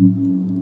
Mm-hmm.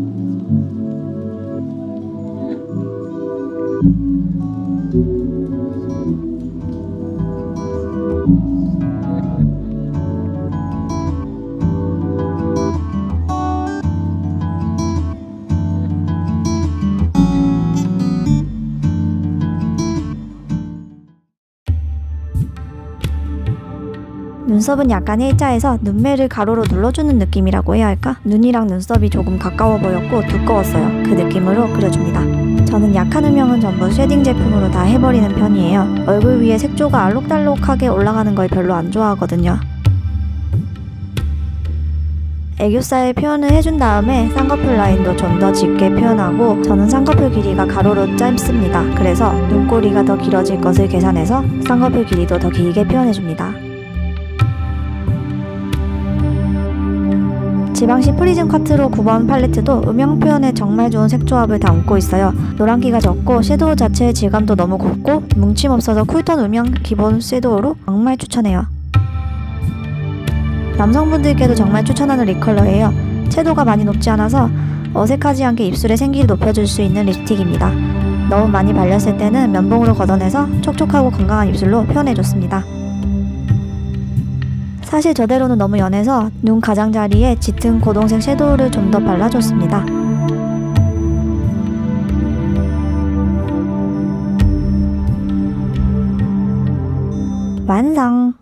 눈썹은 약간 일자해서 눈매를 가로로 눌러주는 느낌이라고 해야 할까? 눈이랑 눈썹이 조금 가까워 보였고 두꺼웠어요. 그 느낌으로 그려줍니다. 저는 약한 음영은 전부 shading 제품으로 다 해버리는 편이에요. 얼굴 위에 색조가 알록달록하게 올라가는 걸 별로 안 좋아하거든요. 애교살 표현을 해준 다음에 쌍꺼풀 라인도 좀 더 짙게 표현하고 저는 쌍꺼풀 길이가 가로로 짧습니다. 그래서 눈꼬리가 더 길어질 것을 계산해서 쌍꺼풀 길이도 더 길게 표현해줍니다. 지방시 프리즘 콰트로 9번 팔레트도 음영 표현에 정말 좋은 색조합을 담고 있어요. 노란기가 적고 섀도우 자체의 질감도 너무 곱고 뭉침 없어서 cool tone 음영 기본 섀도우로 정말 추천해요. 남성분들께도 정말 추천하는 lip 컬러예요. 채도가 많이 높지 않아서 어색하지 않게 입술의 생기를 높여줄 수 있는 립스틱입니다. 너무 많이 발렸을 때는 면봉으로 걷어내서 촉촉하고 건강한 입술로 표현해줬습니다. 사실 저대로는 너무 연해서 눈 가장자리에 짙은 고동색 섀도우를 좀 더 발라줬습니다. 완성!